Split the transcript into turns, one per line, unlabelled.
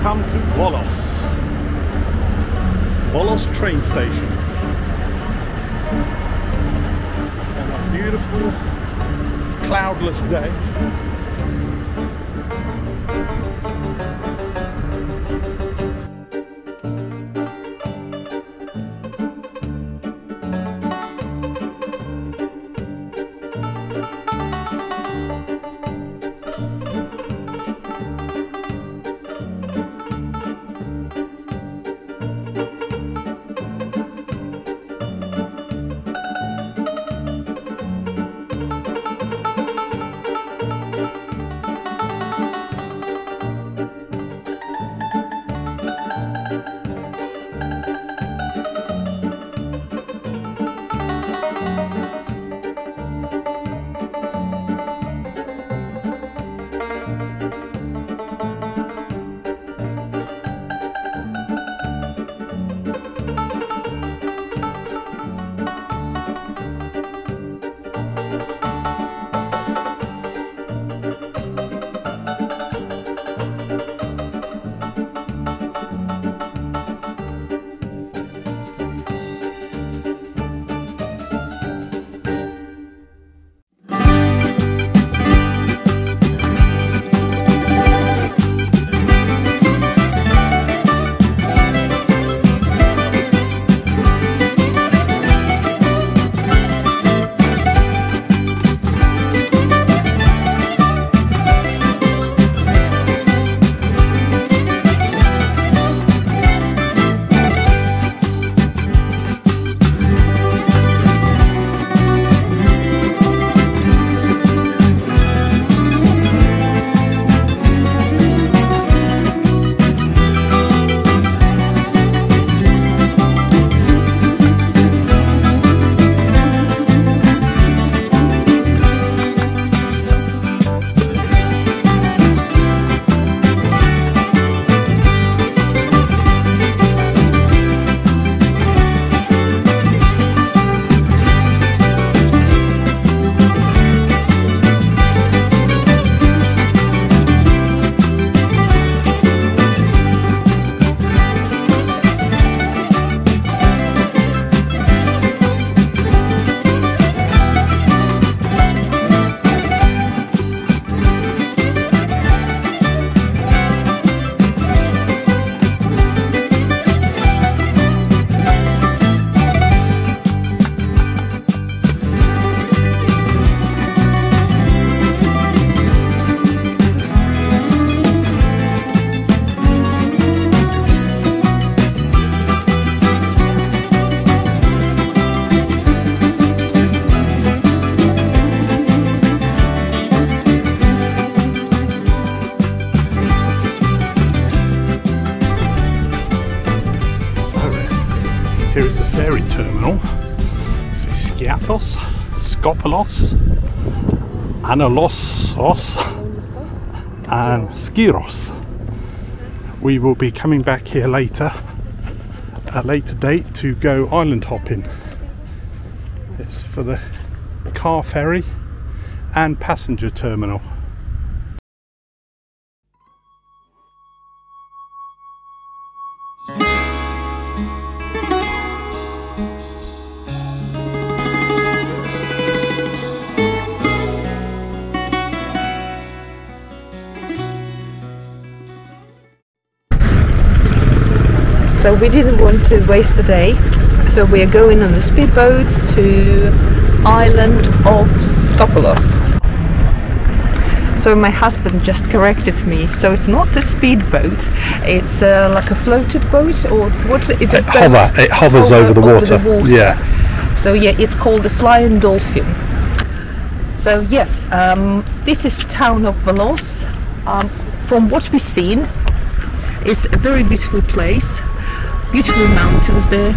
come to Volos. Volos train station. On a beautiful cloudless day. Here is the ferry terminal. Fiskiathos, Skopelos, Alonissos, and Skiros. We will be coming back here later, a later date, to go island hopping. It's for the car ferry and passenger terminal.
So we didn't want to waste the day. So we are going on the speedboat to island of Skopelos. So my husband just corrected me. So it's not a speedboat. It's uh, like a floated boat or what? It's a
It
boat
hover- it hovers over the water. Yeah.
So yeah, it's called the Flying Dolphin. So yes, um, this is town of Volos. Um, from what we've seen, it's a very beautiful place. Beautiful mountains there,